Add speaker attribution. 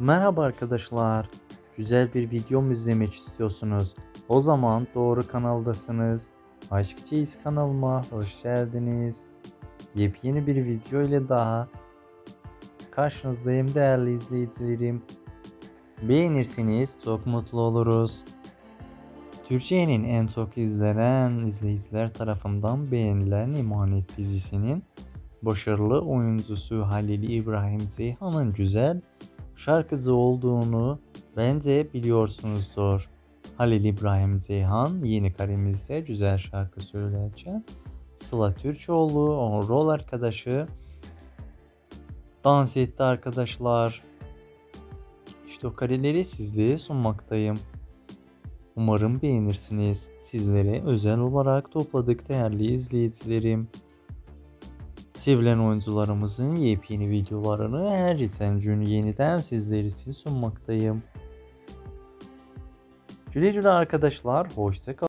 Speaker 1: Merhaba arkadaşlar. Güzel bir video mu izlemek istiyorsunuz? O zaman doğru kanaldasınız. Aşk Çeyiz kanalıma hoş geldiniz. Yepyeni bir video ile daha karşınızdayım değerli izleyicilerim. Beğenirseniz çok mutlu oluruz. Türkiye'nin en çok izlenen izleyiciler tarafından beğenilen Emanet dizisinin başarılı oyuncusu Halil İbrahim Ceyhan'ın güzel şarkıcı olduğunu bence biliyorsunuzdur. Halil İbrahim Ceyhan yeni karemizde güzel şarkı söylerken Sıla Türkoğlu o rol arkadaşı dans etti arkadaşlar. İşte o kareleri sizlere sunmaktayım. Umarım beğenirsiniz. Sizlere özel olarak topladık değerli izleyicilerim. Sevilen oyuncularımızın yepyeni videolarını her geçen gün yeniden sizler için sunmaktayım. Güle güle arkadaşlar. Hoşça kalın.